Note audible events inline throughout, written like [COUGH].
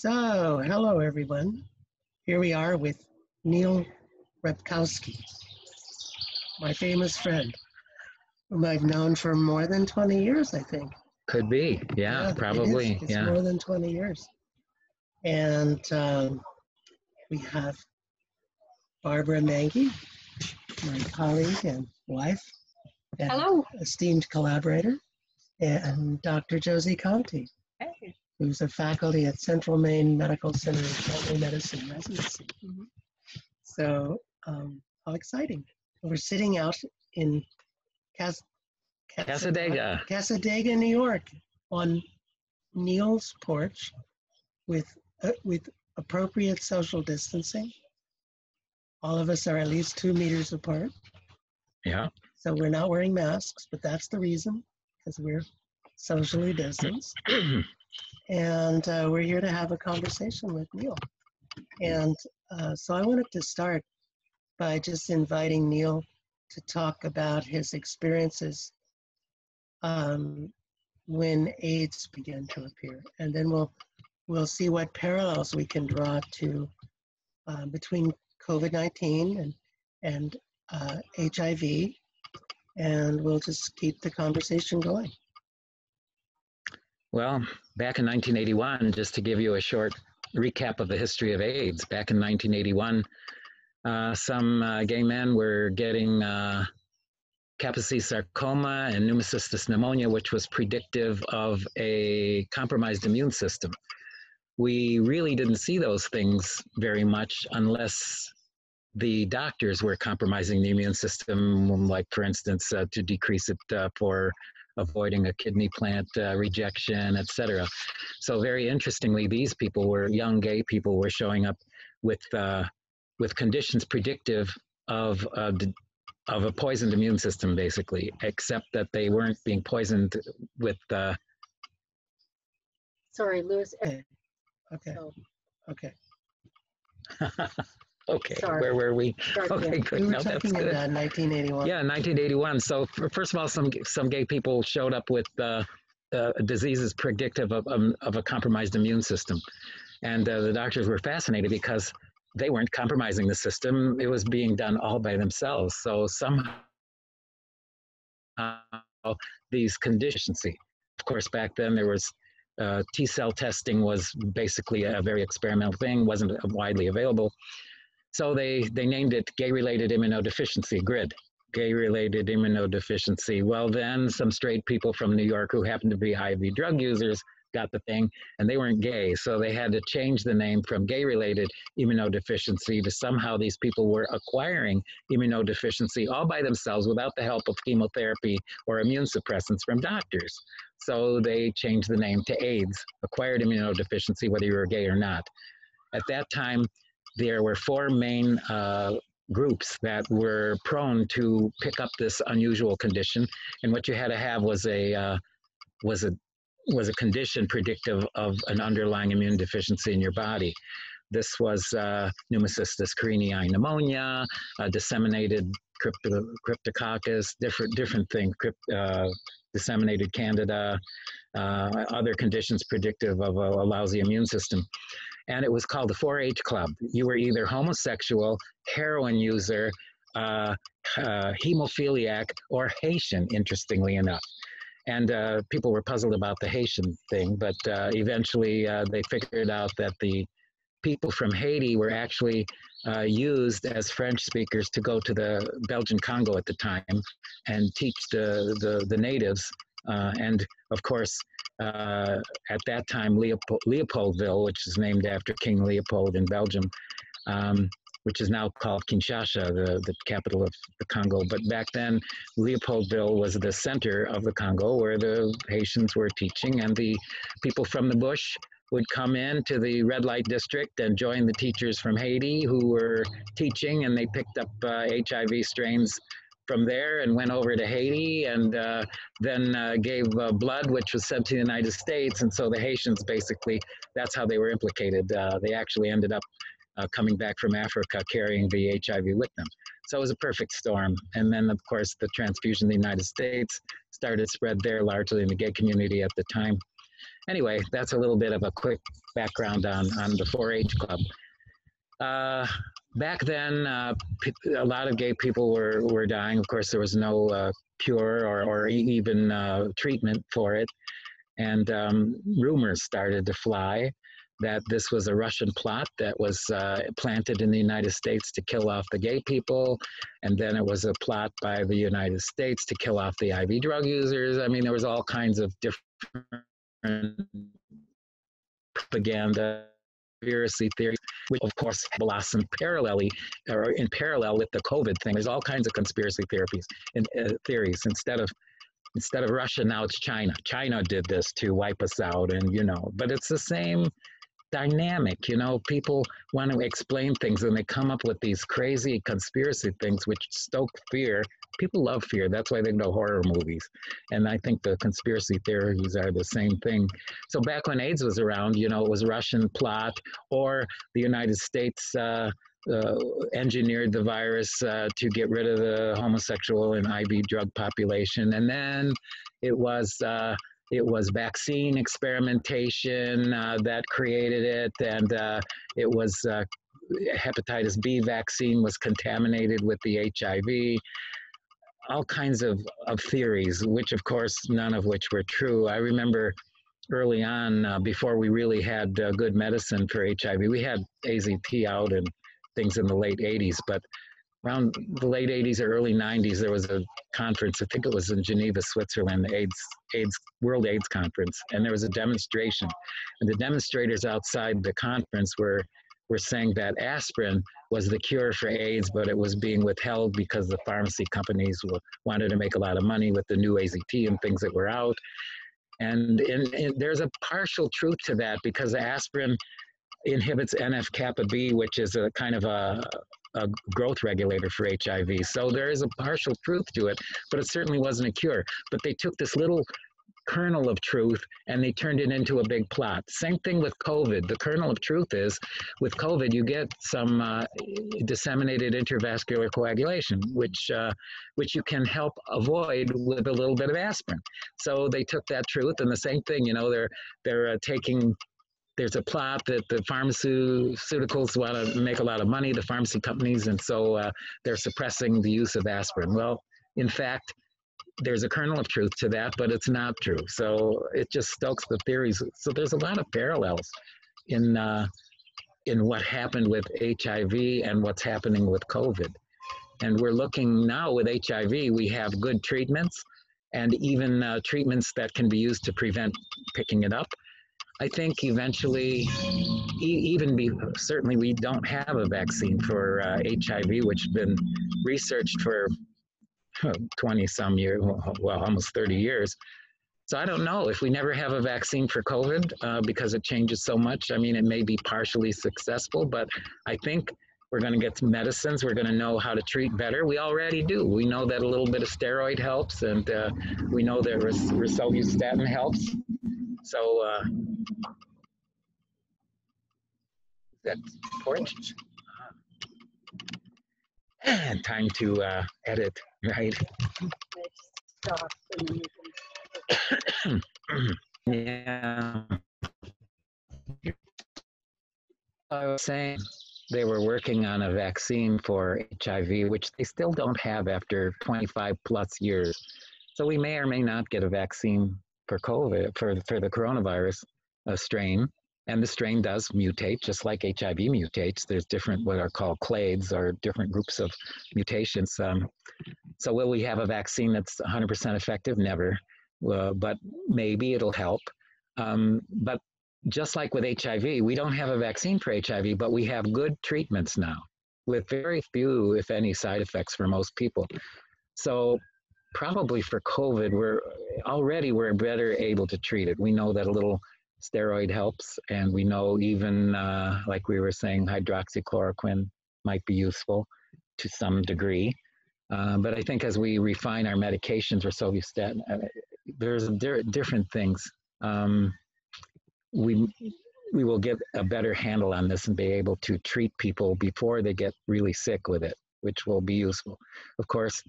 So, hello everyone. Here we are with Neal Rzepkowski, my famous friend, whom I've known for more than 20 years, I think. Could be, yeah, it probably, is. It's yeah. more than 20 years. And um, we have Barbara Mainguy, my colleague and wife, and Hello. esteemed collaborator, and Dr. Josie Conti, Hey. Who's a faculty at Central Maine Medical Center Family Medicine Residency. Mhm. So, um, how exciting. We're sitting out in Cas- Cas- Cassadaga. Cassadaga, New York, on Neal's porch with, uh, with appropriate social distancing. All of us are at least two meters apart. Yeah, So we're not wearing masks, but that's the reason, because we're socially distanced. [CLEARS THROAT] And uh, we're here to have a conversation with Neal. And uh, so I wanted to start by just inviting Neal to talk about his experiences um, when AIDS began to appear. And then we'll, we'll see what parallels we can draw to uh, between COVID-19 and, and uh, HIV. And we'll just keep the conversation going. Well, back in 1981, just to give you a short recap of the history of AIDS, back in 1981, uh, some uh, gay men were getting uh, Kaposi sarcoma and pneumocystis pneumonia, which was predictive of a compromised immune system. We really didn't see those things very much unless the doctors were compromising the immune system, like, for instance, uh, to decrease it uh, for avoiding a kidney plant uh, rejection, etc. So, very interestingly, these people were young gay people were showing up with uh, with conditions predictive of uh, d- of a poisoned immune system, basically, except that they weren't being poisoned with. Uh, Sorry, Lewis. Okay. Okay. Oh, Okay. [LAUGHS] okay, Sorry. where were we? start Okay, again. good. We were No, that's talking good. about 1981. Yeah, 1981. So f- first of all, some some gay people showed up with uh, uh, diseases predictive of, um, of a compromised immune system, and uh, the doctors were fascinated because they weren't compromising the system; it was being done all by themselves. So somehow these conditions. Of course, back then there was uh, T cell testing was basically a very experimental thing, wasn't widely available. So they, they named it gay related immunodeficiency, GRID, gay related immunodeficiency. Well, then some straight people from New York who happened to be IV drug users got the thing and they weren't gay. So they had to change the name from gay related immunodeficiency to somehow these people were acquiring immunodeficiency all by themselves without the help of chemotherapy or immune suppressants from doctors. So they changed the name to AIDS, acquired immunodeficiency, whether you were gay or not. At that time, there were four main uh, groups that were prone to pick up this unusual condition, and what you had to have was a uh, was a was a condition predictive of an underlying immune deficiency in your body. This was uh, pneumocystis carinii pneumonia, uh, disseminated crypto, cryptococcus, different different thing, crypt, uh, disseminated candida, uh, other conditions predictive of a, a lousy immune system and it was called the 4-H Club. You were either homosexual, heroin user, uh, uh, hemophiliac, or Haitian. Interestingly enough, and uh, people were puzzled about the Haitian thing, but uh, eventually uh, they figured out that the people from Haiti were actually uh, used as French speakers to go to the Belgian Congo at the time and teach the the, the natives. Uh, and of course, uh, at that time, Leopold, Leopoldville, which is named after King Leopold in Belgium, um, which is now called Kinshasa, the, the capital of the Congo. But back then, Leopoldville was the center of the Congo where the Haitians were teaching, and the people from the bush would come in to the red light district and join the teachers from Haiti who were teaching, and they picked up uh, HIV strains from there and went over to Haiti and uh, then uh, gave uh, blood, which was sent to the United States. And so the Haitians basically, that's how they were implicated. Uh, they actually ended up uh, coming back from Africa carrying the HIV with them. So it was a perfect storm. And then, of course, the transfusion in the United States started spread there largely in the gay community at the time. anyway, that's a little bit of a quick background on, on the 4 H Club. Uh, back then, uh, a lot of gay people were, were dying. Of course, there was no uh, cure or, or even uh, treatment for it. And um, rumors started to fly that this was a Russian plot that was uh, planted in the United States to kill off the gay people. And then it was a plot by the United States to kill off the IV drug users. I mean, there was all kinds of different propaganda conspiracy theories, which of course blossom parallelly or in parallel with the COVID thing. There's all kinds of conspiracy theories and uh, theories. Instead of instead of Russia, now it's China. China did this to wipe us out, and you know, but it's the same dynamic. You know, people want to explain things and they come up with these crazy conspiracy things which stoke fear. People love fear. That's why they go horror movies. And I think the conspiracy theories are the same thing. So back when AIDS was around, you know, it was Russian plot or the United States. Uh, uh, engineered the virus uh, to get rid of the homosexual and IV drug population. And then it was uh, it was vaccine experimentation uh, that created it, and uh, it was uh, hepatitis B vaccine was contaminated with the HIV. All kinds of, of theories, which of course none of which were true. I remember early on, uh, before we really had uh, good medicine for HIV, we had AZT out and things in the late 80s, but around the late 80s or early 90s, there was a conference, I think it was in Geneva, Switzerland, the AIDS, AIDS World AIDS Conference, and there was a demonstration. And the demonstrators outside the conference were, were saying that aspirin was the cure for AIDS, but it was being withheld because the pharmacy companies were, wanted to make a lot of money with the new AZT and things that were out. And, there's a partial truth to that because aspirin inhibits NF kappa B, which is a kind of a, a growth regulator for HIV. So there is a partial truth to it, but it certainly wasn't a cure. But they took this little kernel of truth and they turned it into a big plot. Same thing with COVID. The kernel of truth is with COVID, you get some uh, disseminated intravascular coagulation, which, uh, which you can help avoid with a little bit of aspirin. So they took that truth and the same thing, you know, they're, they're uh, taking there's a plot that the pharmaceuticals want to make a lot of money, the pharmacy companies, and so uh, they're suppressing the use of aspirin. Well, in fact, there's a kernel of truth to that, but it's not true. So it just stokes the theories. So there's a lot of parallels in uh, in what happened with HIV and what's happening with COVID. And we're looking now with HIV, we have good treatments and even uh, treatments that can be used to prevent picking it up. I think eventually, e- even be, certainly we don't have a vaccine for uh, HIV, which has been researched for 20 some years, well, almost 30 years. So I don't know if we never have a vaccine for COVID uh, because it changes so much. I mean, it may be partially successful, but I think we're going to get some medicines. We're going to know how to treat better. We already do. We know that a little bit of steroid helps, and uh, we know that res- rosuvastatin helps. So uh, that's important. And time to uh, edit, right? yeah. I was saying they were working on a vaccine for HIV, which they still don't have after 25 plus years. So we may or may not get a vaccine for COVID, for, for the coronavirus uh, strain. And the strain does mutate, just like HIV mutates. There's different, what are called clades, or different groups of mutations. Um, so, will we have a vaccine that's 100% effective? Never. Uh, but maybe it'll help. Um, but just like with HIV, we don't have a vaccine for HIV, but we have good treatments now with very few, if any, side effects for most people. So probably for COVID, we're already we're better able to treat it. We know that a little steroid helps, and we know even uh, like we were saying, hydroxychloroquine might be useful to some degree. Uh, but I think as we refine our medications for rosuvastatin, uh, there's di- different things. Um, we we will get a better handle on this and be able to treat people before they get really sick with it, which will be useful. Of course,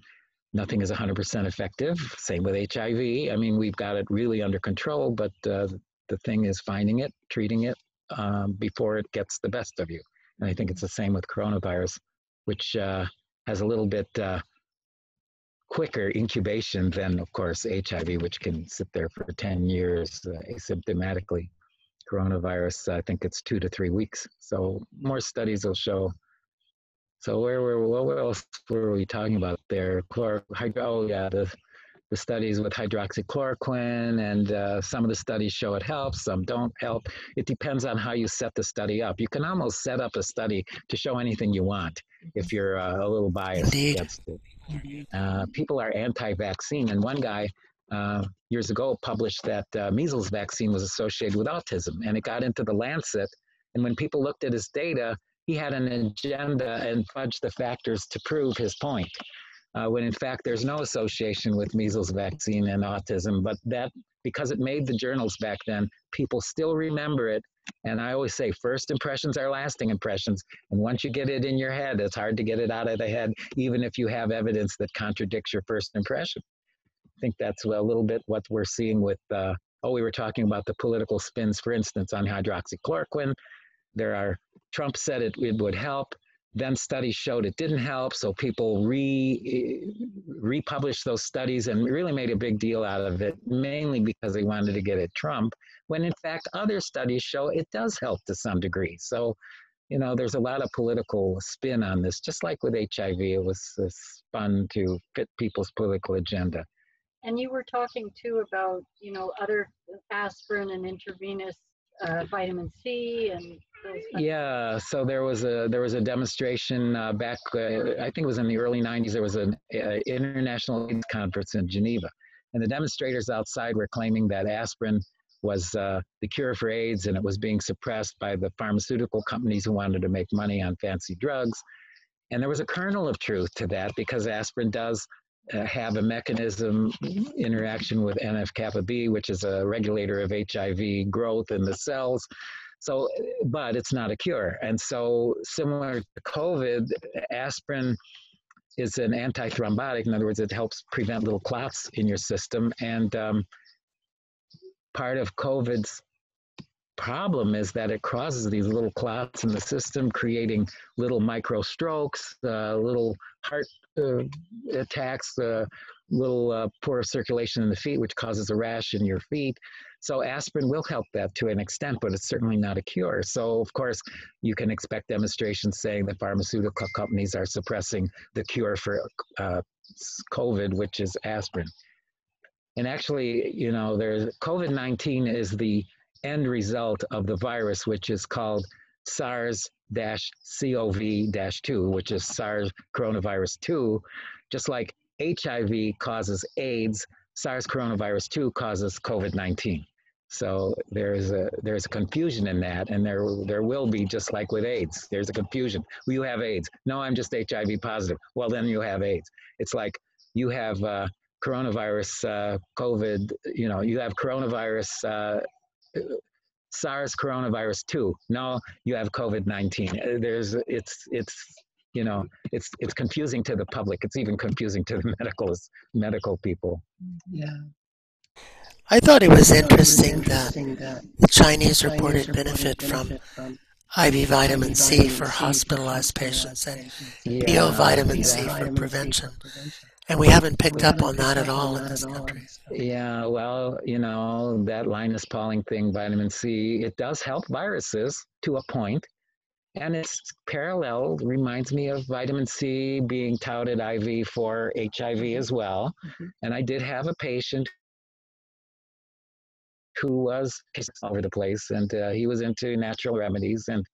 nothing is 100% effective. Same with HIV. I mean, we've got it really under control, but uh, The thing is finding it, treating it um, before it gets the best of you. And I think it's the same with coronavirus, which uh, has a little bit uh, quicker incubation than, of course, HIV, which can sit there for 10 years uh, asymptomatically. Coronavirus, I think it's two to three weeks. So more studies will show. So where were what else were we talking about there? Chlor, hydro, oh yeah, the the studies with hydroxychloroquine, and uh, some of the studies show it helps, some don't help. It depends on how you set the study up. You can almost set up a study to show anything you want if you're uh, a little biased Indeed. against it. Uh, people are anti-vaccine, and one guy uh, years ago published that uh, measles vaccine was associated with autism, and it got into the Lancet. And when people looked at his data, he had an agenda and fudged the factors to prove his point uh, when in fact there's no association with measles vaccine and autism. But that, because it made the journals back then, people still remember it. And I always say, first impressions are lasting impressions. And once you get it in your head, it's hard to get it out of the head, even if you have evidence that contradicts your first impression. I think that's a little bit what we're seeing with, uh, oh, we were talking about the political spins, for instance, on hydroxychloroquine. There are, Trump said it, it would help then studies showed it didn't help so people re eh, republished those studies and really made a big deal out of it mainly because they wanted to get at trump when in fact other studies show it does help to some degree. So you know there's a lot of political spin on this just like with hiv it was spun to fit people's political agenda. And you were talking too about you know other aspirin and intravenous uh, vitamin c and yeah, so there was a there was a demonstration uh, back. Uh, I think it was in the early '90s. There was an international AIDS conference in Geneva, and the demonstrators outside were claiming that aspirin was uh, the cure for AIDS, and it was being suppressed by the pharmaceutical companies who wanted to make money on fancy drugs. And there was a kernel of truth to that because aspirin does uh, have a mechanism interaction with NF kappa B, which is a regulator of HIV growth in the cells. So, but it's not a cure. And so, similar to COVID, aspirin is an antithrombotic. In other words, it helps prevent little clots in your system. And um, part of COVID's problem is that it causes these little clots in the system, creating little micro strokes, uh, little heart uh, attacks, uh, little uh, poor circulation in the feet, which causes a rash in your feet. So aspirin will help that to an extent, but it's certainly not a cure. So of course, you can expect demonstrations saying that pharmaceutical companies are suppressing the cure for uh, COVID, which is aspirin. And actually, you know, there's COVID-19 is the end result of the virus, which is called SARS-CoV-2, which is SARS coronavirus 2, just like HIV causes AIDS, SARS coronavirus 2 causes COVID 19. So there's a there's a confusion in that, and there there will be just like with AIDS. There's a confusion. Well, you have AIDS. No, I'm just HIV positive. Well, then you have AIDS. It's like you have uh, coronavirus, uh, COVID. You know, you have coronavirus. Uh, SARS coronavirus 2. No, you have COVID 19. Uh, there's it's it's you know it's it's confusing to the public it's even confusing to the [LAUGHS] medical medical people Yeah. I thought it was interesting that the Chinese reported benefit from IV vitamin C for hospitalized patients and PO vitamin C for prevention. And we haven't picked up on that at all in this country. Yeah, well, you know, that Linus Pauling thing, vitamin C, it does help viruses to a point. And it's parallel, reminds me of vitamin C being touted IV for HIV as well. Mhm. And I did have a patient who was all over the place and uh, he was into natural remedies and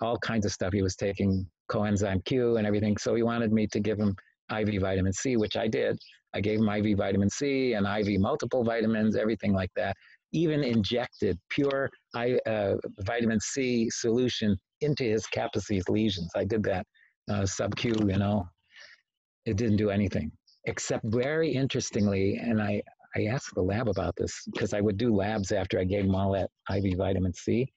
all kinds of stuff. He was taking coenzyme Q and everything. So he wanted me to give him IV vitamin C, which I did. I gave him IV vitamin C and IV multiple vitamins, everything like that. Even injected pure I, uh, vitamin C solution into his Kaposi's lesions. I did that uh, sub Q, you know. It didn't do anything, except very interestingly, and I, I asked the lab about this because I would do labs after I gave him all that IV vitamin C,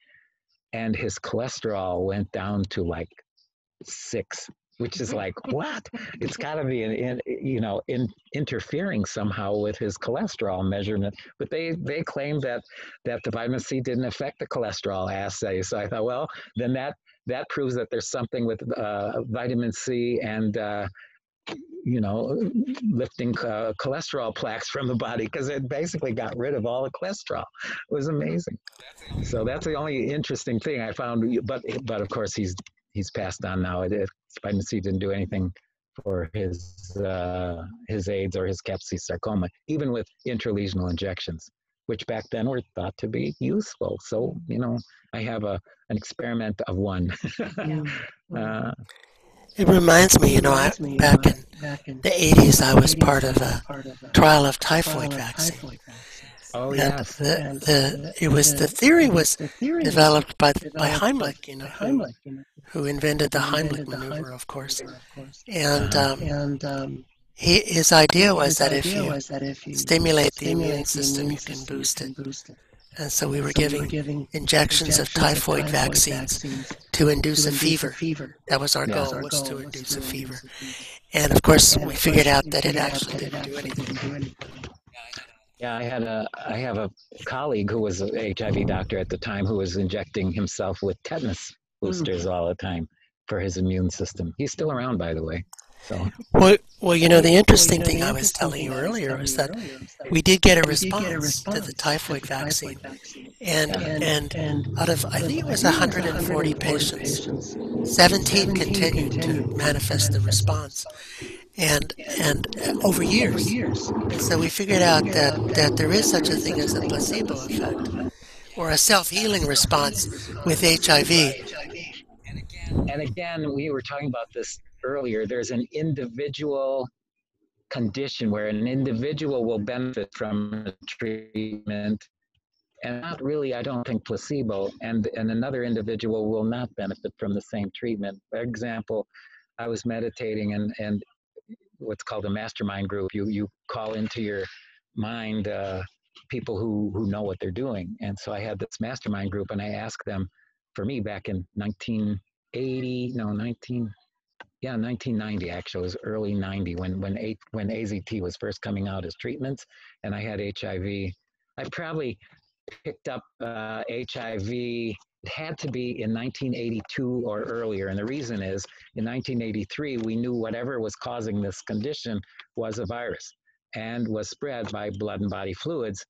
and his cholesterol went down to like six which is like [LAUGHS] what? It's got to be in, in, you know in interfering somehow with his cholesterol measurement. But they they claimed that that the vitamin C didn't affect the cholesterol assay. So I thought, well, then that that proves that there's something with uh, vitamin C and uh, you know, lifting uh, cholesterol plaques from the body because it basically got rid of all the cholesterol. It was amazing. So that's the only interesting thing I found. But but of course he's he's passed on now. It, it, vitamin C didn't do anything for his uh, his AIDS or his Kaposi sarcoma, even with intralesional injections, which back then were thought to be useful. So you know, I have a an experiment of one. [LAUGHS] uh, it reminds me, you know, I, back in the 80s, I was part of a trial of typhoid vaccine. Oh, yes. The, the, it was the theory was developed by by Heimlich, you know, who, who invented the Heimlich maneuver, of course. And um, um, he, his idea was that if you stimulate the immune system, you can boost it. And so we were giving injections of typhoid vaccines to induce a fever. That was our goal, was to induce a fever. And of course, we figured out that it actually didn't do anything. Yeah, I had a I have a colleague who was an HIV doctor at the time who was injecting himself with tetanus boosters mm. all the time for his immune system. He's still around, by the way. So. Well, well, you know, the interesting thing I was telling you earlier was that we did get a response to the typhoid vaccine, and and out of I think it was 140 patients, 17 continued to manifest the response, and and over years. And so we figured out that that there is such a thing as a placebo effect, or a self-healing response with HIV. And again, we were talking about this earlier, there's an individual condition where an individual will benefit from a treatment and not really i don't think placebo and and another individual will not benefit from the same treatment for example i was meditating and and what's called a mastermind group. You you call into your mind uh, people who who know what they're doing. And so i had this mastermind group and i asked them for me back in 1980 no 19 yeah 1990 actually. It was early 90 when when A, when AZT was first coming out as treatments and I had HIV I probably picked up uh, HIV had to be in 1982 or earlier. And the reason is in 1983 we knew whatever was causing this condition was a virus and was spread by blood and body fluids.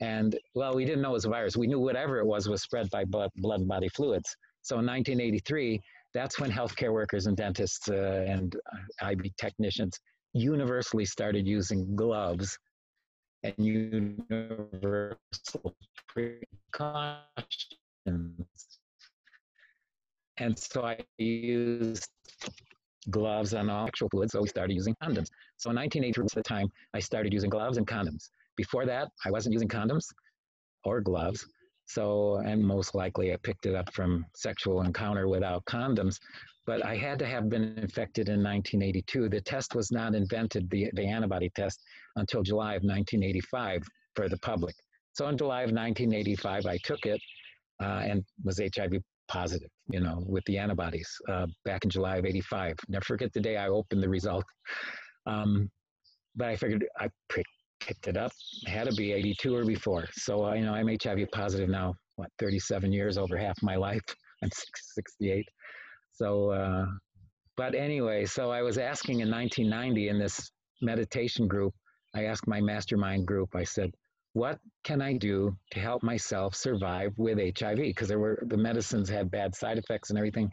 And well we didn't know it was a virus. We knew whatever it was was spread by blood, blood and body fluids. So in 1983 that's when healthcare workers and dentists uh, and uh, IV technicians universally started using gloves and universal precautions. And so I used gloves on all sexual fluids, so we started using condoms. So in 1983 was the time I started using gloves and condoms. Before that, I wasn't using condoms or gloves. So, and most likely I picked it up from sexual encounter without condoms. But I had to have been infected in 1982. The test was not invented, the, the antibody test, until July of 1985 for the public. So in July of 1985, I took it uh, and was HIV positive, you know, with the antibodies uh, back in July of 85. Never forget the day I opened the result. Um, but I figured I picked it up. Had to be 82 or before. So, uh, you know, I'm HIV positive now, what, 37 years, over half my life. [LAUGHS] I'm 68. So, uh, but anyway, so I was asking in 1990 in this meditation group, I asked my mastermind group, I said, what can I do to help myself survive with HIV? Because there were the medicines had bad side effects and everything.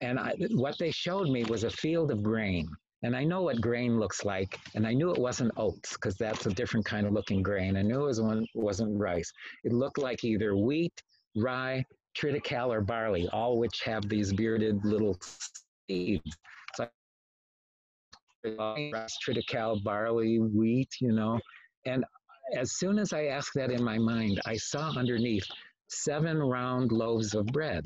And I, what they showed me was a field of grain. And I know what grain looks like, and I knew it wasn't oats because that's a different kind of looking grain. I knew it was one, wasn't rice. It looked like either wheat, rye, triticale, or barley, all which have these bearded little seeds. So triticale, barley, wheat, you know. And as soon as I asked that in my mind, I saw underneath seven round loaves of bread.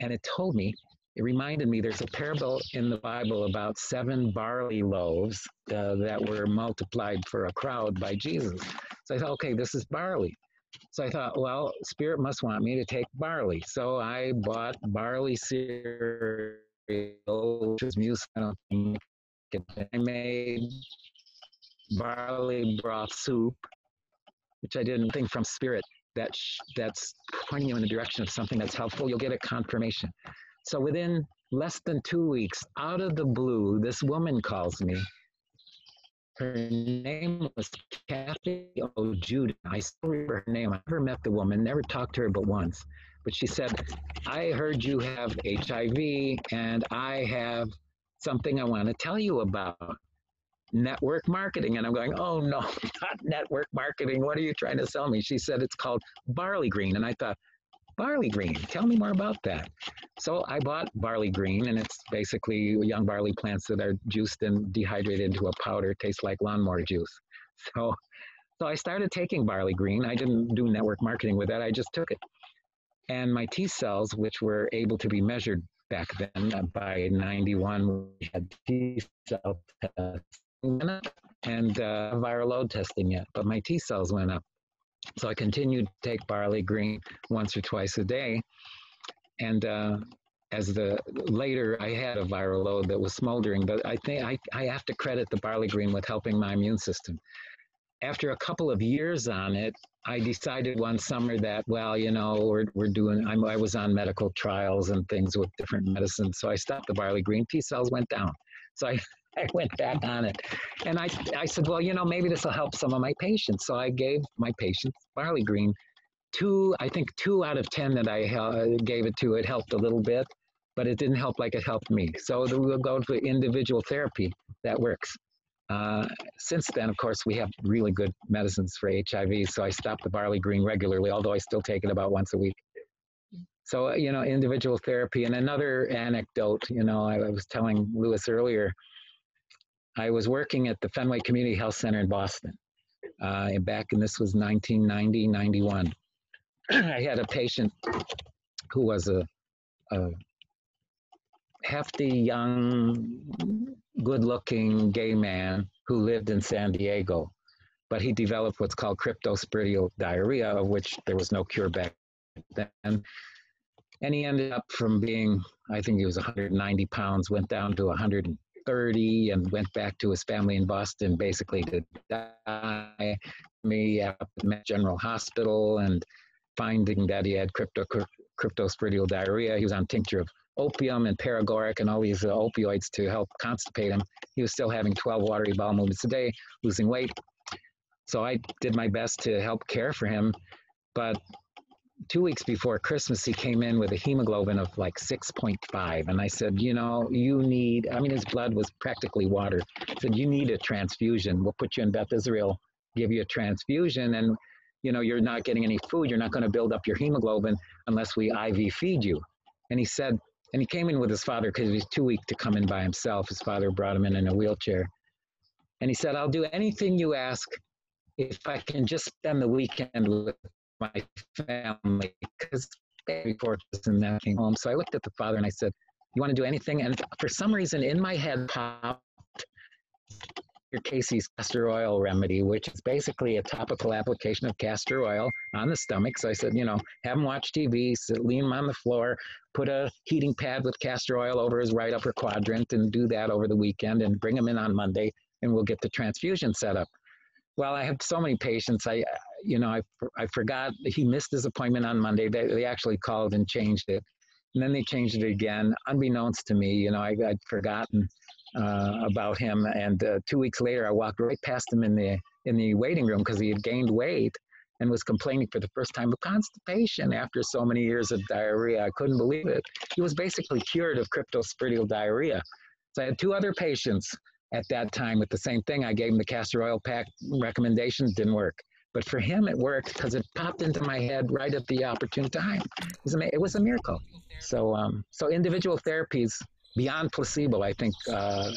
And it told me it reminded me there's a parable in the Bible about seven barley loaves uh, that were multiplied for a crowd by Jesus. So I thought, okay, this is barley. So I thought, well, Spirit must want me to take barley. So I bought barley cereal which is it- I made barley broth soup, which I didn't think from spirit that sh- that's pointing you in the direction of something that's helpful. You'll get a confirmation. So within less than two weeks, out of the blue, this woman calls me. Her name was Kathy O'Jude. I still remember her name. I never met the woman, never talked to her but once. But she said, I heard you have HIV and I have something I want to tell you about network marketing. And I'm going, oh no, [LAUGHS] not network marketing. What are you trying to sell me? She said it's called barley green. And I thought, barley green, tell me more about that. So I bought barley green, and it's basically young barley plants that are juiced and dehydrated into a powder, tastes like lawnmower juice. [LAUGHS] So, so I started taking barley green. I didn't do network marketing with that. I just took it. And my T cells, which were able to be measured back then uh, by 91, we had T cell up and uh, viral load testing yet, but my T cells went up. So I continued to take barley green once or twice a day. And uh, as the later I had a viral load that was smoldering, but I think I, I have to credit the barley green with helping my immune system. After a couple of years on it, I decided one summer that, well, you know, we're, we're doing, I'm, I was on medical trials and things with different medicines. So I stopped the barley green. T cells went down. So I, I went back on it. And I, I said, well, you know, maybe this will help some of my patients. So I gave my patients barley green. Two, I think two out of 10 that I uh, gave it to, it helped a little bit, but it didn't help like it helped me. So we'll go to individual therapy that works. Uh, since then, of course, we have really good medicines for HIV. So I stopped the barley green regularly, although I still take it about once a week. So, you know, individual therapy. And another anecdote, you know, I, I was telling Lewis earlier, I was working at the Fenway Community Health Center in Boston. Uh, and back in this was 1990, 91. [CLEARS THROAT] I had a patient who was a, a hefty, young, good looking gay man who lived in San Diego. But he developed what's called cryptosporidial diarrhea, of which there was no cure back then. And he ended up from being, I think he was 190 pounds, went down to 130 and went back to his family in Boston basically to die. Me at General Hospital and finding that he had crypto, cryptosporidial diarrhea. He was on tincture of opium and paregoric and all these uh, opioids to help constipate him. He was still having 12 watery bowel movements a day, losing weight. So I did my best to help care for him. But two weeks before Christmas, he came in with a hemoglobin of like 6.5. And I said, You know, you need, I mean, his blood was practically water. I said, You need a transfusion. We'll put you in Beth Israel, give you a transfusion. And, you know, you're not getting any food. You're not going to build up your hemoglobin unless we IV feed you. And he said, and he came in with his father because he was too weak to come in by himself. His father brought him in in a wheelchair. And he said, I'll do anything you ask if I can just spend the weekend with my family because before this and I came home. So I looked at the father and I said, You want to do anything? And for some reason in my head popped your Cayce's castor oil remedy, which is basically a topical application of castor oil on the stomach. So I said, you know, have him watch TV, sit, lean him on the floor, put a heating pad with castor oil over his right upper quadrant, and do that over the weekend, and bring him in on Monday, and we'll get the transfusion set up. Well, I have so many patients. I, you know, I, I forgot he missed his appointment on Monday. They, they actually called and changed it. And then they changed it again, unbeknownst to me. You know, I, I'd forgotten uh, about him. And uh, two weeks later, I walked right past him in the in the waiting room because he had gained weight and was complaining for the first time of constipation after so many years of diarrhea. I couldn't believe it. He was basically cured of cryptosporidial diarrhea. So I had two other patients at that time with the same thing. I gave him the castor oil pack recommendations, didn't work. But for him, it worked because it popped into my head right at the opportune time. It was a, it was a miracle. So, um, so individual therapies beyond placebo, I think, uh,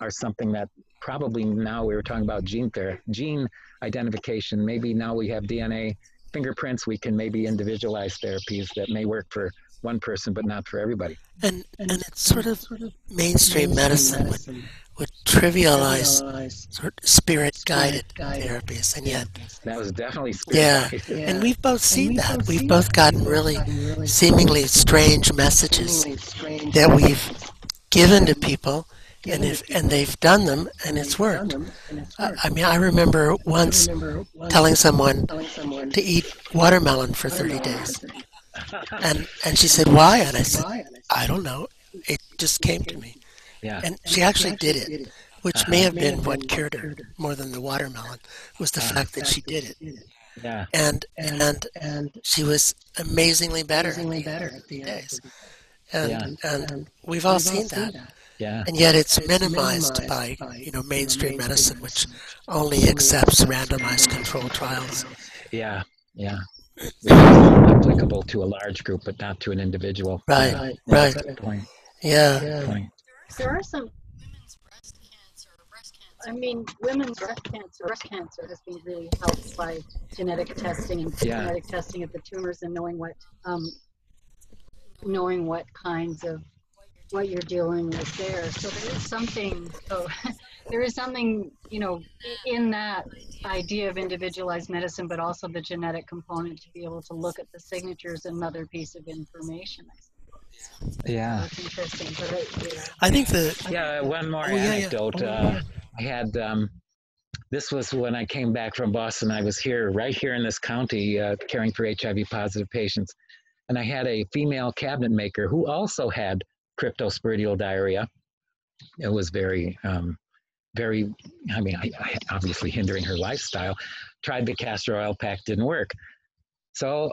are something that probably now we were talking about gene therapy, gene identification. Maybe now we have DNA fingerprints. We can maybe individualize therapies that may work for one person but not for everybody. And and it's sort of mainstream medicine would, would trivialize sort of spirit guided therapies, and yet that was definitely yeah. And we've both seen that. We've both gotten really seemingly strange messages that we've given to people, and if and they've done them, and it's worked. I, I mean, I remember once telling someone to eat watermelon for 30 days, and and she said, "Why?" And I said, "I don't know. It just came to me." Yeah. And she actually did it, which uh-huh. may have been what cured her more than the watermelon was the uh-huh. fact that she did it. Yeah. And and and she was amazingly better. at amazingly better at the the end. days. And Yeah. and we've all seen that. Yeah. And yet it's minimized by, you know, mainstream medicine, which only accepts randomized controlled trials. Yeah. Yeah. It's applicable to a large group, but not to an individual. Right, Yeah, right. that's a good point. Yeah, Yeah. point. There are some. Women's breast cancer, breast cancer. I mean, women's breast cancer, breast cancer has been really helped by genetic testing and Yeah. genetic testing of the tumors and knowing what, um, knowing what kinds of what you're dealing with there. So there is something. So [LAUGHS] there is something, you know, in that idea of individualized medicine, but also the genetic component to be able to look at the signatures, and another piece of information. I. Yeah. That's interesting. But it, yeah. I think the Yeah, one more Oh, yeah, yeah. anecdote. Oh, uh, I had um, this was when I came back from Boston. I was here, right here in this county, uh, caring for HIV positive patients, and I had a female cabinet maker who also had cryptosporidial diarrhea. It was very, um, very. I mean, I, I, obviously hindering her lifestyle. Tried the castor oil pack, didn't work. So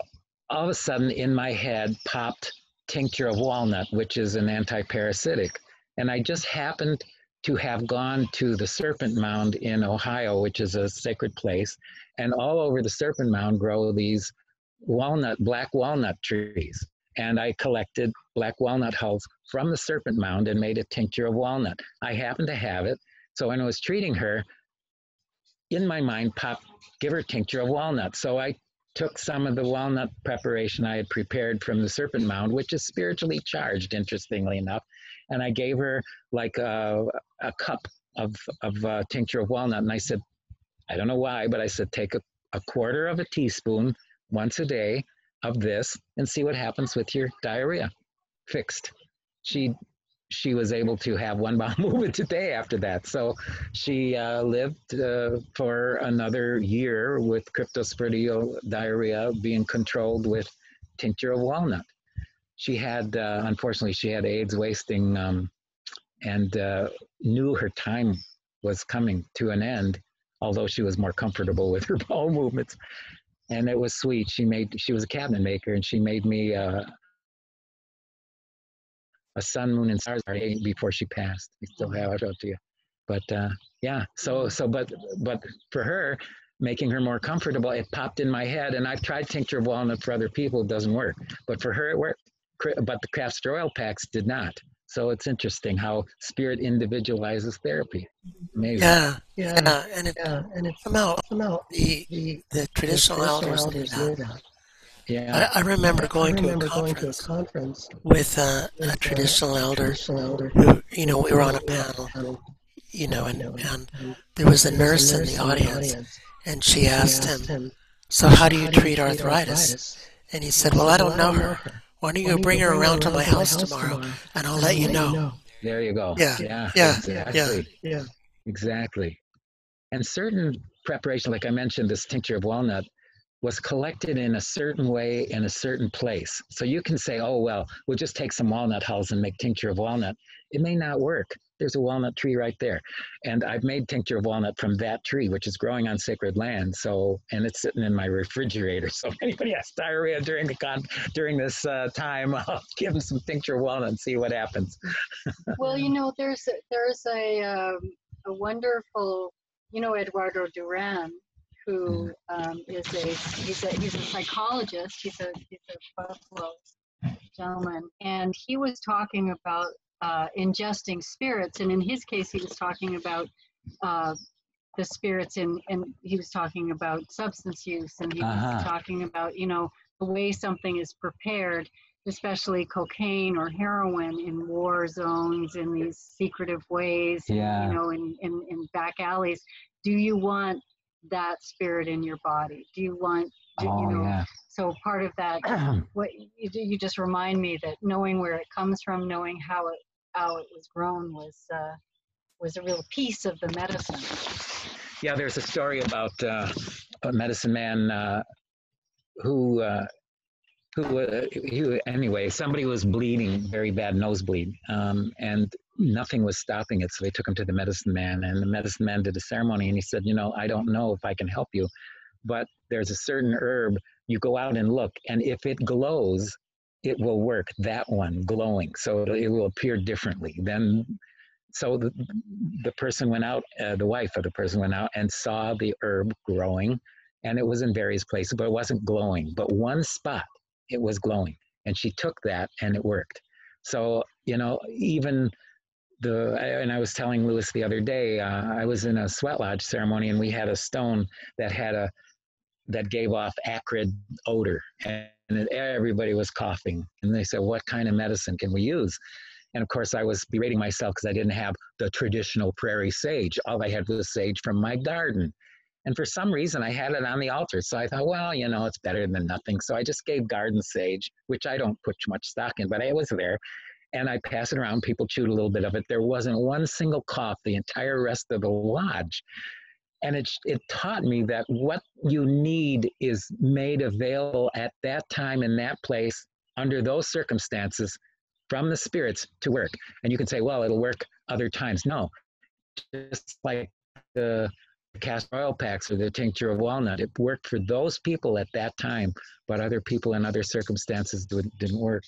all of a sudden, in my head popped tincture of walnut, which is an anti-parasitic, and I just happened to have gone to the Serpent Mound in Ohio, which is a sacred place, and all over the Serpent Mound grow these walnut, black walnut trees. And I collected black walnut hulls from the Serpent Mound and made a tincture of walnut. I happened to have it, so when I was treating her, in my mind popped, give her tincture of walnut. So I took some of the walnut preparation I had prepared from the Serpent Mound, which is spiritually charged, interestingly enough, and I gave her like a, a cup of, of uh, tincture of walnut. And I said, I don't know why, but I said, take a, a quarter of a teaspoon once a day of this and see what happens with your diarrhea. Fixed. She she was able to have one bowel [LAUGHS] movement a day after that. So she uh, lived uh, for another year with cryptosporidial diarrhea being controlled with tincture of walnut. She had, uh, unfortunately, she had AIDS wasting um, and uh, knew her time was coming to an end, although she was more comfortable with her [LAUGHS] bowel movements. And it was sweet. She made, she was a cabinet maker and she made me uh, a sun, moon, and stars party before she passed. I still have it out to you. But uh, yeah, so so but but for her, making her more comfortable, it popped in my head, and I've tried tincture of walnut for other people, it doesn't work. But for her, it worked. But the castor oil packs did not. So it's interesting how spirit individualizes therapy. Amazing. yeah, Yeah, yeah, and it yeah, and it's somehow somehow the the the traditional elders knew that. That. Yeah. I, I remember going I to a going to a conference conference with uh, a a traditional elder traditional elder. who, you know, we were on a panel, panel, you know, and, and and there was a nurse in the audience, and she She asked asked him, him, "So how do you treat arthritis?" And he said, "Well, I don't know her. Why don't you bring her around to my house tomorrow, and I'll let you know." There you go. Yeah, Yeah. yeah, Exactly. Yeah, Exactly. And certain preparation, like I mentioned, this tincture of walnut was collected in a certain way in a certain place. So you can say, oh, well, we'll just take some walnut hulls and make tincture of walnut. It may not work. There's a walnut tree right there. And I've made tincture of walnut from that tree, which is growing on sacred land. So, and it's sitting in my refrigerator. [LAUGHS] So if anybody has diarrhea during the con, during this uh, time, [LAUGHS] I'll give them some tincture of walnut and see what happens. [LAUGHS] Well, you know, there's a, there's a um, a wonderful, you know, Eduardo Duran, who um, is a he's a he's a psychologist. He's a he's a Buffalo gentleman, and he was talking about uh, ingesting spirits, and in his case, he was talking about. Uh, the spirits in and he was talking about substance use and he Uh-huh. was talking about you know the way something is prepared especially cocaine or heroin in war zones in these secretive ways Yeah. you know in, in, in back alleys do you want that spirit in your body do you want do, Oh, you know yeah. so part of that [CLEARS THROAT] what you, you just remind me that knowing where it comes from knowing how it how it was grown was uh, was a real piece of the medicine. Yeah, there's a story about uh, a medicine man uh, who uh, who uh, he, anyway somebody was bleeding very bad nosebleed um, and nothing was stopping it so they took him to the medicine man and the medicine man did a ceremony and he said you know i don't know if i can help you but there's a certain herb you go out and look and if it glows it will work that one glowing so it will appear differently. Then so the, the person went out uh, the wife of the person went out and saw the herb growing and it was in various places but it wasn't glowing but one spot it was glowing and she took that and it worked. So you know even the and i was telling lewis the other day uh, i was in a sweat lodge ceremony and we had a stone that had a that gave off acrid odor and everybody was coughing and they said what kind of medicine can we use and of course i was berating myself because i didn't have the traditional prairie sage all i had was sage from my garden and for some reason, I had it on the altar. So I thought, well, you know, it's better than nothing. So I just gave garden sage, which I don't put much stock in, but it was there. And I pass it around. People chewed a little bit of it. There wasn't one single cough the entire rest of the lodge. And it, it taught me that what you need is made available at that time in that place under those circumstances from the spirits to work. And you can say, well, it'll work other times. No, just like the castor oil packs or the tincture of walnut. It worked for those people at that time, but other people in other circumstances didn't work.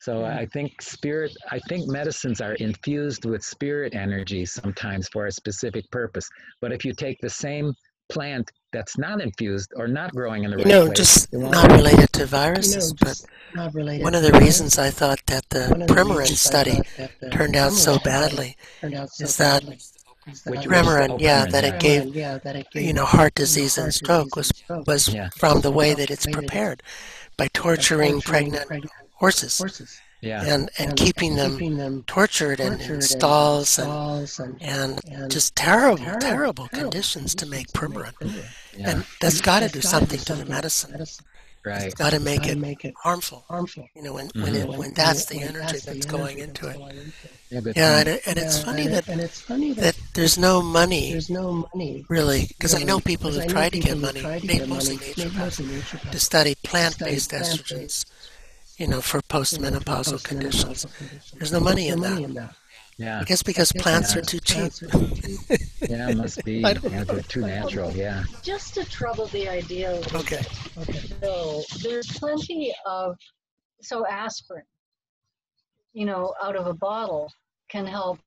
So I think spirit, I think medicines are infused with spirit energy sometimes for a specific purpose. But if you take the same plant that's not infused or not growing in the right you know, place, just not related to viruses, you know, but one of the reasons I thought that the Premarin study turned out so badly is that which Premarin, was yeah, Premarin, that yeah. it gave, you know, heart disease and stroke was was Yeah. from the way that it's prepared by torturing pregnant horses yeah. and and keeping them tortured and in stalls and and just terrible, terrible conditions to make Premarin. yeah. And that's got to do something to the medicine. right. It's got to make it make it harmful. harmful. You know, when when, mm-hmm. it, when that's the energy that's going into it. Yeah, good Yeah, and, it, and it's Yeah, funny and, that and it's funny that, that there's no money there's no money. really, because I know people I who've know tried to people get who've money, tried to get mostly money, mostly naturopaths, to study plant-based plant-based estrogens, you know, for postmenopausal conditions. postmenopausal There's no money in money that. in that. Yeah, I guess because plants are too cheap. Plants [LAUGHS] are- yeah, it must be. I don't Yeah, they're too natural. Yeah. Just to trouble the idea Okay. Okay. though, there's plenty of so aspirin, you know, out of a bottle can help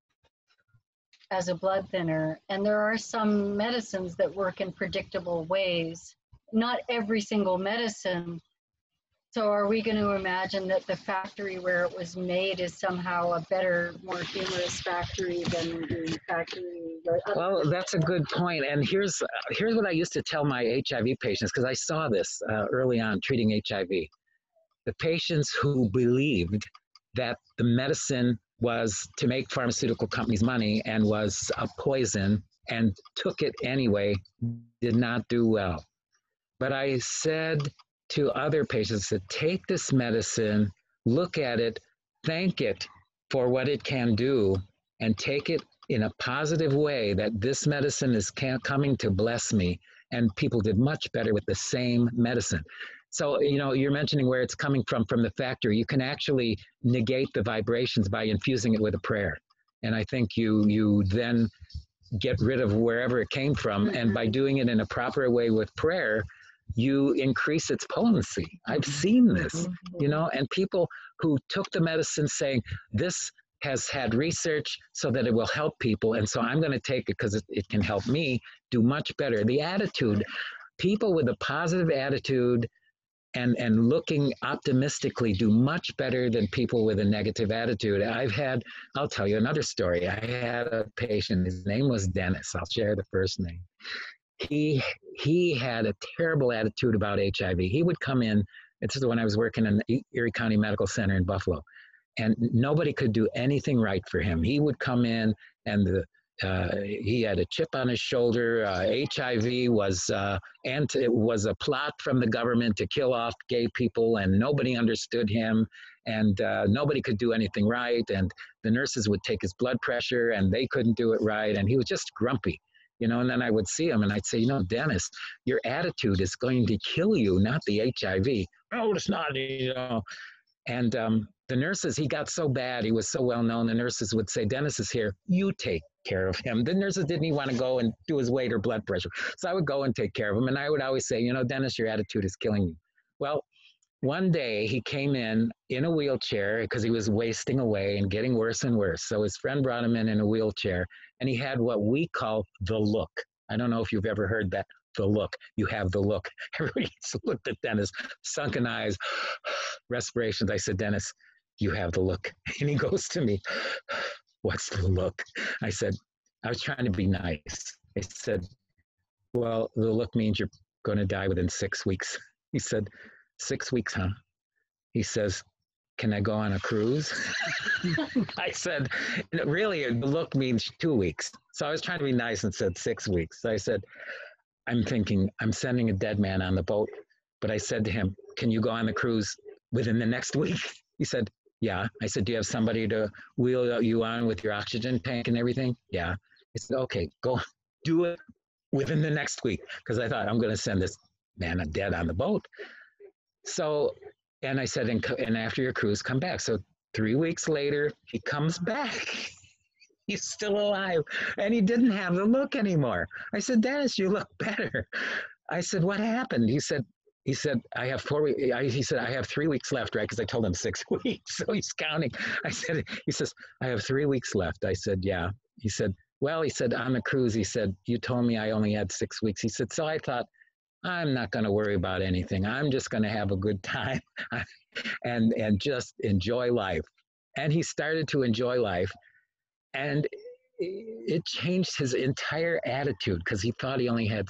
as a blood thinner, and there are some medicines that work in predictable ways. Not every single medicine. So, are we going to imagine that the factory where it was made is somehow a better, more humorous factory than the factory? Well, that's a good point. And here's here's what I used to tell my HIV patients because I saw this uh, early on treating HIV. The patients who believed that the medicine was to make pharmaceutical companies money and was a poison and took it anyway did not do well. But I said to other patients to take this medicine, look at it, thank it for what it can do, and take it in a positive way that this medicine is ca- coming to bless me. And people did much better with the same medicine. So, you know, you're mentioning where it's coming from from the factory. You can actually negate the vibrations by infusing it with a prayer. And I think you you then get rid of wherever it came from. And by mm-hmm. doing it in a proper way with prayer, you increase its potency. I've mm-hmm. seen this, you mm-hmm. know, and people who took the medicine saying, this has had research so that it will help people. And so I'm going to take it because it, it can help me do much better. The attitude, people with a positive attitude and, and looking optimistically do much better than people with a negative attitude. I've had, I'll tell you another story. I had a patient, his name was Dennis. I'll share the first name. He, he had a terrible attitude about HIV. He would come in, this is when I was working in the Erie County Medical Center in Buffalo and nobody could do anything right for him. He would come in, and the uh, he had a chip on his shoulder. Uh, HIV was uh, and it was a plot from the government to kill off gay people, and nobody understood him, and uh, nobody could do anything right. And the nurses would take his blood pressure, and they couldn't do it right, and he was just grumpy, you know. And then I would see him, and I'd say, you know, Dennis, your attitude is going to kill you, not the HIV. Oh, it's not, you know. And um, the nurses, he got so bad, he was so well known. The nurses would say, Dennis is here, you take care of him. The nurses didn't even want to go and do his weight or blood pressure. So I would go and take care of him. And I would always say, you know, Dennis, your attitude is killing you. Well, one day he came in in a wheelchair because he was wasting away and getting worse and worse. So his friend brought him in in a wheelchair and he had what we call the look. I don't know if you've ever heard that. The look. You have the look. [LAUGHS] Everybody looked at Dennis, sunken eyes, [SIGHS] respirations. I said, Dennis, you have the look. [LAUGHS] And he goes to me, [SIGHS] What's the look? I said, I was trying to be nice. I said, Well, the look means you're going to die within six weeks. [LAUGHS] He said, Six weeks, huh? He says, Can I go on a cruise? [LAUGHS] [LAUGHS] I said, Really, the look means two weeks. So I was trying to be nice and said six weeks. So I said, I'm thinking, I'm sending a dead man on the boat. But I said to him, Can you go on the cruise within the next [LAUGHS] week? He said, yeah. I said, Do you have somebody to wheel you on with your oxygen tank and everything? Yeah. He said, Okay, go do it within the next week. Because I thought, I'm going to send this man a dead on the boat. So, and I said, and, and after your cruise, come back. So three weeks later, he comes back. [LAUGHS] He's still alive. And he didn't have the look anymore. I said, Dennis, you look better. I said, What happened? He said, he said, I have four weeks. He said, I have three weeks left, right? Because I told him six [LAUGHS] weeks. So he's counting. I said, he says, I have three weeks left. I said, yeah. He said, well, he said, on the cruise, he said, you told me I only had six weeks. He said, so I thought, I'm not going to worry about anything. I'm just going to have a good time [LAUGHS] and, and just enjoy life. And he started to enjoy life. And it changed his entire attitude because he thought he only had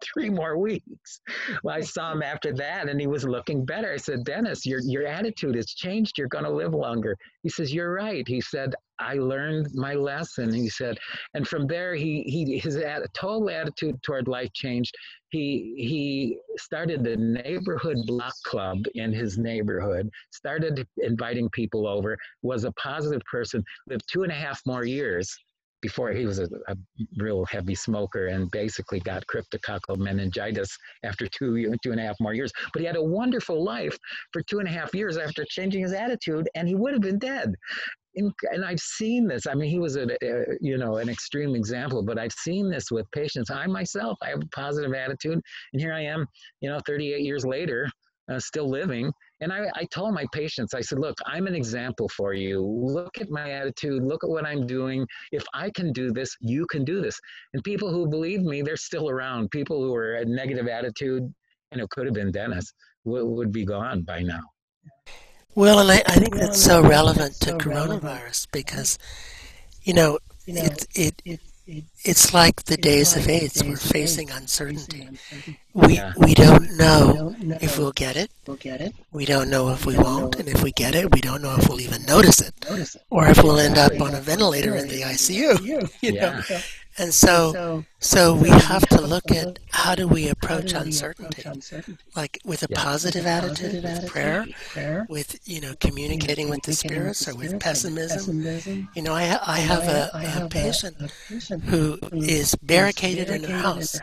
three more weeks. Well, I saw him after that and he was looking better. I said, Dennis, your, your attitude has changed. You're going to live longer. He says, You're right. He said, I learned my lesson. He said, and from there, he, he his at, total attitude toward life changed. He, he started the neighborhood block club in his neighborhood, started inviting people over, was a positive person, lived two and a half more years before he was a, a, real heavy smoker and basically got cryptococcal meningitis after two two and a half more years. But he had a wonderful life for two and a half years after changing his attitude, and he would have been dead. In, and I've seen this. I mean, he was a, a, you know an extreme example, but I've seen this with patients. I myself, I have a positive attitude, and here I am, you know, 38 years later, uh, still living. And I, I told my patients, I said, look, I'm an example for you. Look at my attitude. Look at what I'm doing. If I can do this, you can do this. And people who believe me, they're still around. People who are a negative attitude, and it could have been Dennis, would, would be gone by now. Well, and I, I think that's so relevant to coronavirus because, you know, it, it, it it's like the days of AIDS. We're facing uncertainty. We we don't know if we'll get it. We don't know if we won't, and if we get it, we don't know if we'll even notice it, or if we'll end up on a ventilator in the ICU. [LAUGHS] You know, and so, so we have to look at how do we approach uncertainty, like with a positive attitude, with prayer, with you know communicating with the spirits, or with pessimism. You know, I I have a, a patient who is barricaded in her house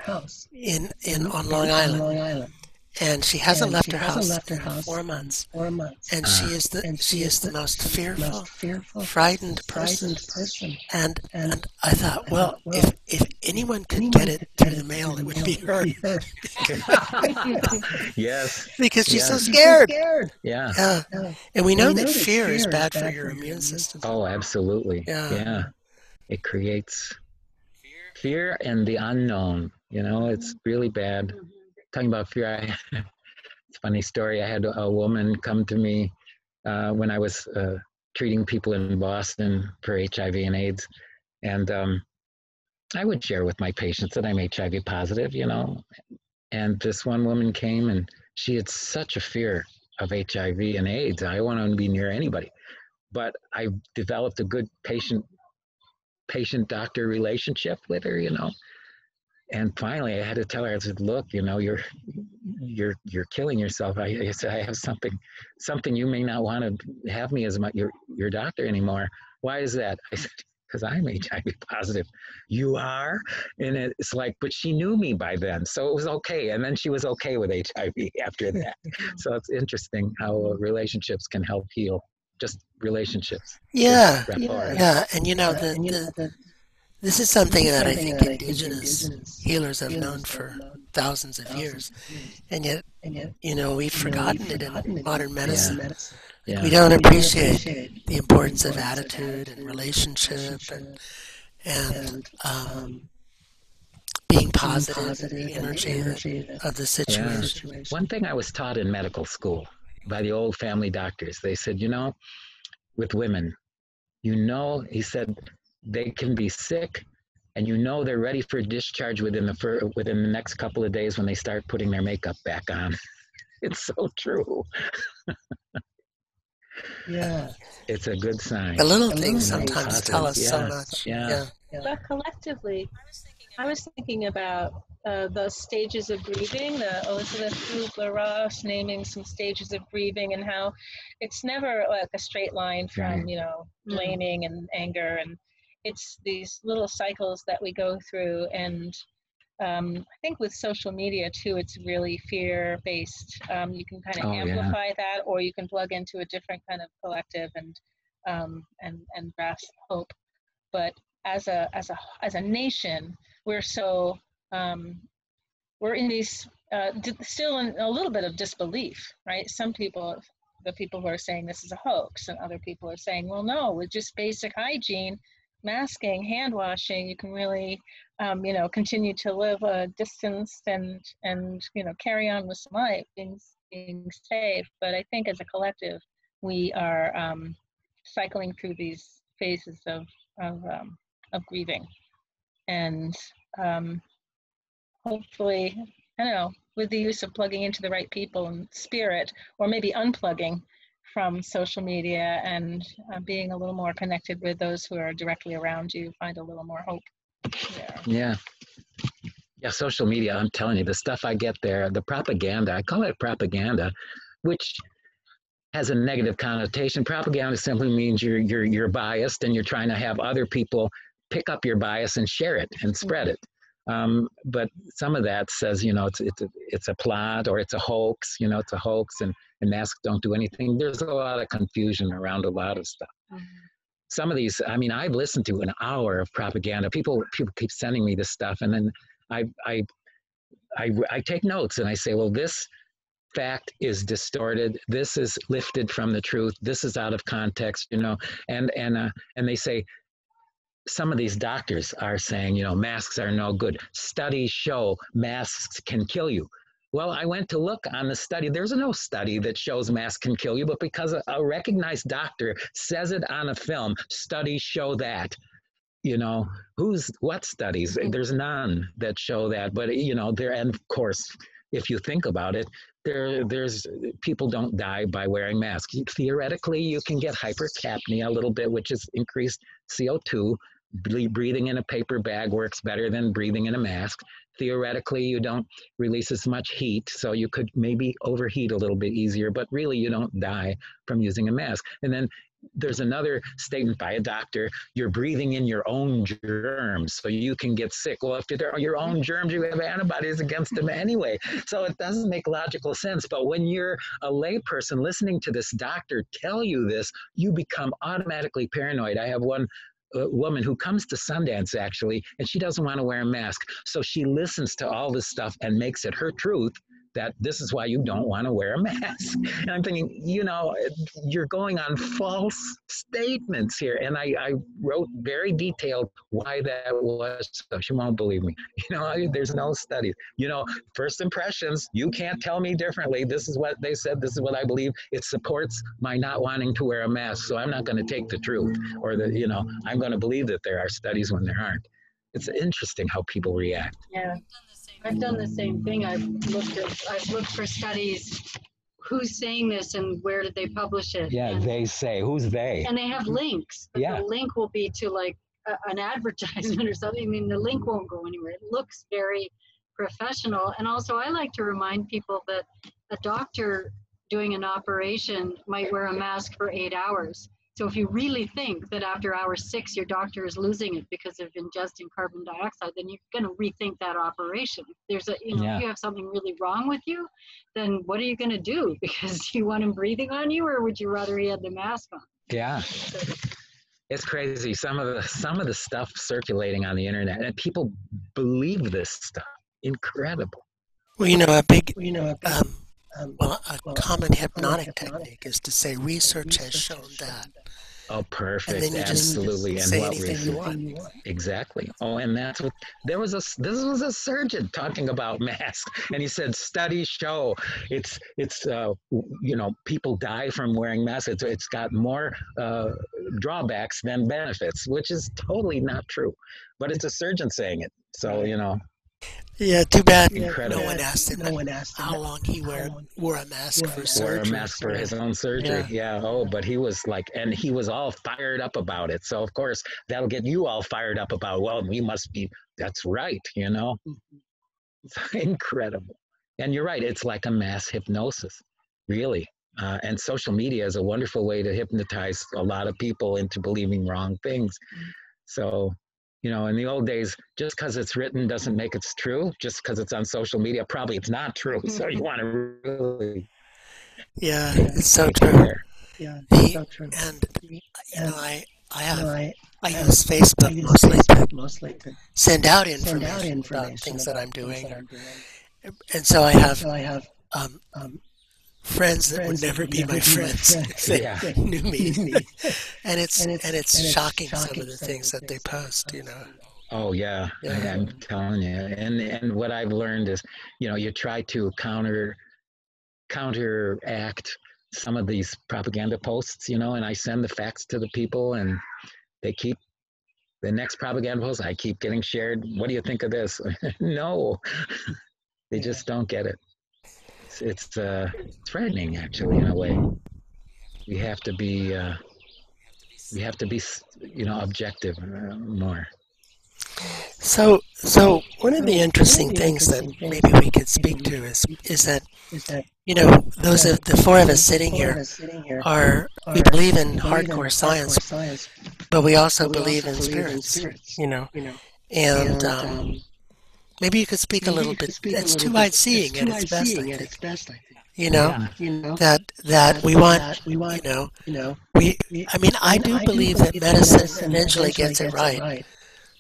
in in on Long Island and she hasn't and left she her hasn't house left her house four months. Four months. And uh, she is the she is the most fearful, most fearful frightened, person. person. And, and and I thought, well, well if if anyone could anyone get it through the mail, it would be her. [LAUGHS] [LAUGHS] yes. Because she's yes. so scared. scared. Yeah. yeah. And we know, we know that, that fear, fear is bad, bad for your immune system. Oh, absolutely. Yeah. Yeah. It creates fear and the unknown. You know, it's really bad talking about fear, I, [LAUGHS] it's a funny story. I had a woman come to me uh, when I was uh, treating people in Boston for HIV and AIDS, and um, I would share with my patients that I'm HIV positive, you know. And this one woman came and she had such a fear of HIV and AIDS. I want to be near anybody. But I developed a good patient patient doctor relationship with her, you know. And finally, I had to tell her. I said, "Look, you know, you're you're you're killing yourself. I, I said I have something something you may not want to have me as my your your doctor anymore. Why is that?" I said, "Because I'm HIV positive. You are." And it's like, but she knew me by then, so it was okay. And then she was okay with HIV [LAUGHS] after that. so it's interesting how relationships can help heal. Just relationships. Yeah, rapport. yeah, and you know, the, And you know, the, the- this is something that I think that I think indigenous indigenous healers have known for thousands of years, and yet, you know, we've forgotten it in modern medicine. medicine. We don't appreciate appreciate the importance of attitude and relationship and, and and um, um, being being positive, positive in the and energy energy that of the the situation. situation. One thing I was taught in medical school by the old family doctors, they said, you know, with women, you know, he said, they can be sick and you know they're ready for discharge within the fir- within the next couple of days when they start putting their makeup back on. [LAUGHS] It's so true. Yeah. It's a good sign. The little The things little things, sometimes tell us so much. yeah. Yeah. But collectively, I was thinking about uh, the stages of grieving, the Elisabeth Kubler-Ross naming some stages of grieving and how it's never like a straight line from, Right. you know, blaming and anger. And it's these little cycles that we go through. And um, I think with social media too, it's really fear-based. Um, you can kind of Oh, yeah. amplify that or you can plug into a different kind of collective and, um, and, and grasp hope. But as a as a as a nation, we're so um, we're in these uh, d- still in a little bit of disbelief, right? Some people, the people who are saying this is a hoax, and other people are saying, well, no, with just basic hygiene, masking, hand washing, you can really, um, you know, continue to live a distanced and and you know carry on with some life, being being safe. But I think as a collective, we are um, cycling through these phases of of um, of grieving, and um, hopefully, I don't know, with the use of plugging into the right people and spirit, or maybe unplugging from social media and uh, being a little more connected with those who are directly around you, find a little more hope there. Yeah. Yeah, social media, I'm telling you, the stuff I get there, the propaganda, I call it propaganda, which has a negative connotation. Propaganda simply means you're you're you're biased and you're trying to have other people pick up your bias and share it and spread it. Um, but some of that says, you know, it's it's a, it's a plot or it's a hoax. You know, it's a hoax, and and masks don't do anything. There's a lot of confusion around a lot of stuff some of these i mean i've listened to an hour of propaganda people people keep sending me this stuff and then i i i, I take notes and i say well this fact is distorted this is lifted from the truth this is out of context you know and and uh, and they say some of these doctors are saying you know masks are no good studies show masks can kill you well, I went to look on the study. There's no study that shows masks can kill you, but because a, recognized doctor says it on a film, studies show that. You know, who's what studies? Mm. There's none that show that. But you know, there and of course, if you think about it, there there's people don't die by wearing masks. Theoretically, you can get hypercapnia a little bit, which is increased CO2. Breathing in a paper bag works better than breathing in a mask. Theoretically you don't release as much heat so you could maybe overheat a little bit easier but really you don't die from using a mask. And then there's another statement by a doctor you're breathing in your own germs so you can get sick. Well if they're your own germs you have antibodies against them anyway. So it doesn't make logical sense but when you're a layperson listening to this doctor tell you this you become automatically paranoid. I have one woman who comes to Sundance actually, and she doesn't want to wear a mask. So she listens to all this stuff and makes it her truth that this is why you don't want to wear a mask. [LAUGHS] And I'm thinking, you know, you're going on false statements here. And I, I wrote very detailed why that was. So she won't believe me. [LAUGHS] You know, I, there's no studies. You know, first impressions, you can't tell me differently. This is what they said. This is what I believe. It supports my not wanting to wear a mask. So I'm not going to take the truth or the, you know, I'm going to believe that there are studies when there aren't. It's interesting how people react. Yeah, I've done the same thing. I've looked at, I've looked for studies, who's saying this and where did they publish it? Yeah, And- they say. Who's they? And they have links, but Yeah. the link will be to like a, an [LAUGHS] advertisement or something, I mean, the link won't go anywhere. It looks very professional. And also, I like to remind people that a doctor doing an operation might wear a mask for eight hours. So if you really think that after hour six your doctor is losing it because of ingesting carbon dioxide, then you're going to rethink that operation. If there's a, you know, Yeah. if you have something really wrong with you, then what are you going to do? [LAUGHS] Because you want him breathing on you, or would you rather he had the mask on? Yeah. It's crazy. Some of the some of the stuff circulating on the internet and people believe this stuff. Incredible. Well, you know, a big, You know, um, um, well, a Well, common hypnotic hypnotic technique is to say research has shown that. Oh, perfect. then you just Absolutely. And say what anything we you want. exactly. Oh, and that's what there was a s- this was a surgeon talking about [LAUGHS] masks, and he said studies show it's it's uh, you know people die from wearing masks. It's, it's got more uh, drawbacks than benefits, which is totally not true. But it's a surgeon saying it, so you know. Yeah, too bad Incredible. no one asked him no one asked him how long he wear, how long wore a mask wore for a- Wore a mask for his own surgery. Yeah. Oh, but he was like, and he was all fired up about it. So of course that'll get you all fired up about. Well, we must be. That's right. You know, it's [LAUGHS] incredible. And you're right. It's like a mass hypnosis, really. Uh, and social media is a wonderful way to hypnotize a lot of people into believing wrong things. So, you know, in the old days, just because it's written doesn't make it's true. Just because it's on social media, probably it's not true. [LAUGHS] So you [LAUGHS] want to really Yeah, it's so true. care. Yeah, The- so true. And you know, I I have know, I, I have- use I Facebook use mostly to mostly to send out send information, out information about things that I'm doing, things that I'm doing. and so I have So I have um, um, friends that would friends that never be never my be my friends [LAUGHS] friends. if they Yeah. [LAUGHS] knew me. [LAUGHS] me. and it's And and it's- it's, and it's shocking, some shocking of the some of things the that they things that they post. You know, Oh yeah, Yeah. I, I'm telling you. And and what I've learned is, you know, you try to counter counteract some of these propaganda posts, you know, and I send the facts to the people, and they keep the next propaganda post. I keep getting shared. What do you think of this? no, they Yeah. just don't get it. It's it's uh, threatening, actually, in a way. We have to be. Uh, we have to be, you know, objective uh, more. so so one of the interesting things that maybe we could speak to is is that you know those of the four of us sitting here are we believe in hardcore science, but we also believe in spirits. You know, and um, maybe you could speak a maybe little bit. speak a It's little two bit- eyed seeing it's at two-eyed its best, I seeing at its best, I think. You know Yeah. You know, that that we want. that we You want, know, you know, we. we, I mean, I and do believe that medicine eventually gets it right,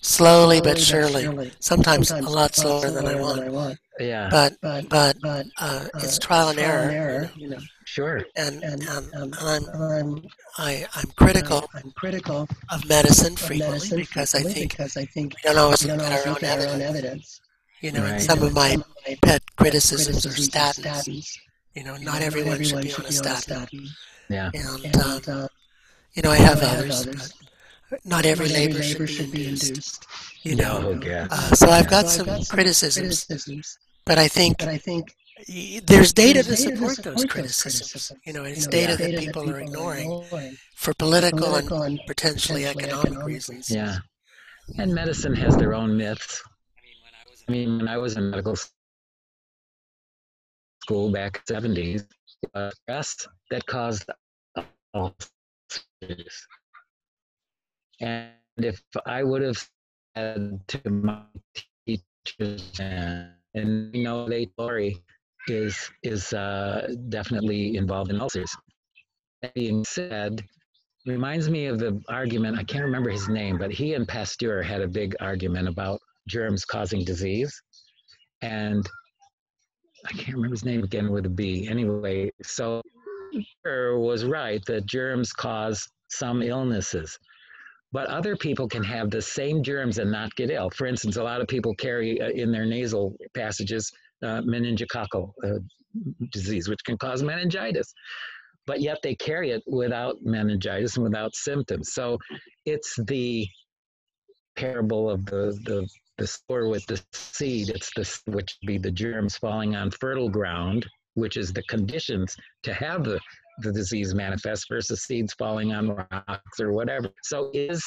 slowly but surely. Sometimes a lot slower than I want, Yeah, but But, but but uh, uh, it's trial and error. you know, sure. And and, and, um, I'm I'm I, I'm critical I'm critical of medicine of frequently medicine because I think because I think we don't always look at our own at our own evidence. Evidence. You know, and Right. some of my Some of my pet criticisms are criticisms are statins. You know, not know, everyone should be on a statin. statin. Yeah, And And uh, you know, I have others, others. but not every not labor should be induced. induced. You know, Oh, yeah. uh, so I've got So some I've got some criticisms, criticisms, but I think but I think there's data to there's data support those criticisms. criticisms. You know, you it's know, data data that people are ignoring ignoring for political and political and potentially potentially economic economic reasons. yeah. And medicine has their own myths. I mean, when I was in medical school back in the 70s, uh, stress that caused ulcers. And if I would have said to my teachers, and, and you know, H. pylori is is uh, definitely involved in ulcers. That being said, reminds me of the argument. I can't remember his name, but he and Pasteur had a big argument about germs causing disease, and I can't remember his name again with a B. Anyway, so was right that germs cause some illnesses. But other people can have the same germs and not get ill. For instance, a lot of people carry uh, in their nasal passages uh, meningococcal uh, disease, which can cause meningitis. But yet they carry it without meningitis and without symptoms. So it's the parable of the, the, the sower with the seed. It's this, which be the germs falling on fertile ground, which is the conditions to have the, the disease manifest versus seeds falling on rocks or whatever. So is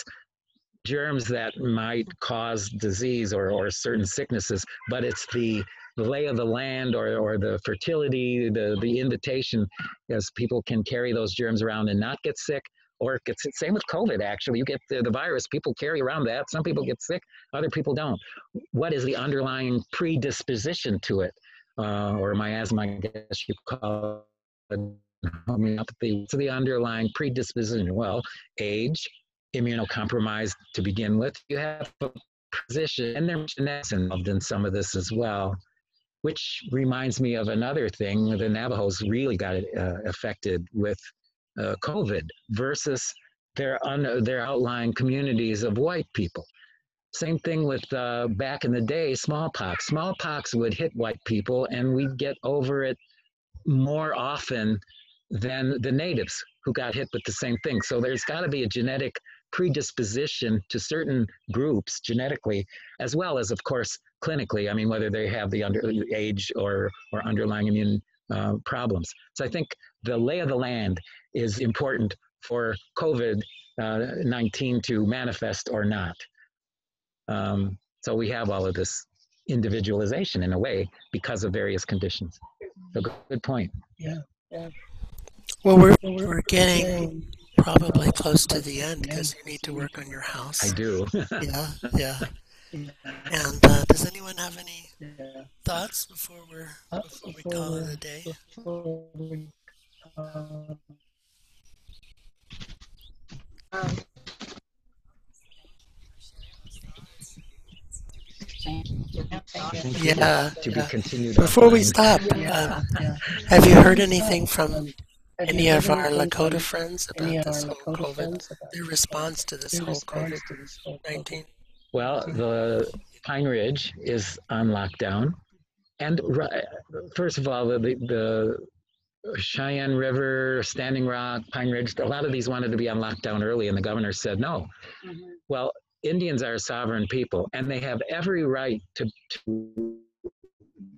germs that might cause disease or, or certain sicknesses, but it's the, the lay of the land or, or the fertility, the, the invitation, as people can carry those germs around and not get sick. Or it gets same with COVID. Actually, you get the, the virus. People carry around that. Some people get sick, other people don't. What is the underlying predisposition to it, uh, or miasma? I guess you call it homeopathy. So the underlying predisposition. Well, age, immunocompromised to begin with. You have a position, and there's genetics involved in some of this as well, which reminds me of another thing. The Navajos really got uh, affected with uh, COVID versus their, un- their outlying communities of white people. Same thing with uh, back in the day, smallpox. Smallpox would hit white people, and we'd get over it more often than the natives who got hit with the same thing. So there's got to be a genetic predisposition to certain groups genetically, as well as, of course, clinically. I mean, whether they have the under age or or underlying immune uh, problems. So I think the lay of the land is important for COVID uh, 19 to manifest or not. Um, so we have all of this individualization in a way because of various conditions. So good point. Yeah, yeah. Well, we're, we're getting probably close to the end because you need to work on your house. I do. [LAUGHS] yeah, [LAUGHS] yeah. And uh, does anyone have any Yeah. thoughts before we're Uh, before we call it a day? before we, uh, Um, Thank. Yeah. to be continued. Before we stop, yeah, um, yeah. have you heard anything from Have any of our Lakota friends about this whole COVID? Their response to this whole COVID to this whole COVID? nineteen? Well, the Pine Ridge is on lockdown. And first of all, the, the Cheyenne River, Standing Rock, Pine Ridge, a lot of these wanted to be on lockdown early, and the governor said no. mhm. Well, Indians are a sovereign people, and they have every right to, to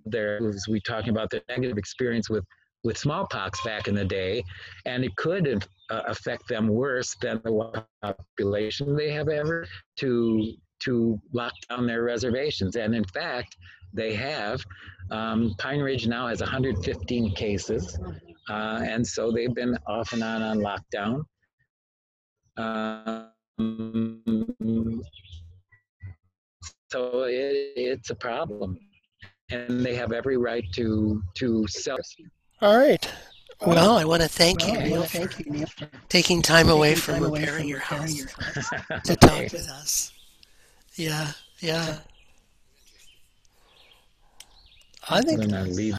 their, as we talking about their negative experience with, with smallpox back in the day, and it could uh, affect them worse than the population. They have ever to to lock down their reservations, and in fact, they have. Um, Pine Ridge now has 115 cases, uh, and so they've been off and on on lockdown. Um, so it, it's a problem, and they have every right to to sell. All right. Well, I want to thank you, Well, I Neal, wanna for thank you, Neal, for taking time away from time away repairing from your house your house. to talk [LAUGHS] with us. Yeah, yeah. I think I'm gonna leave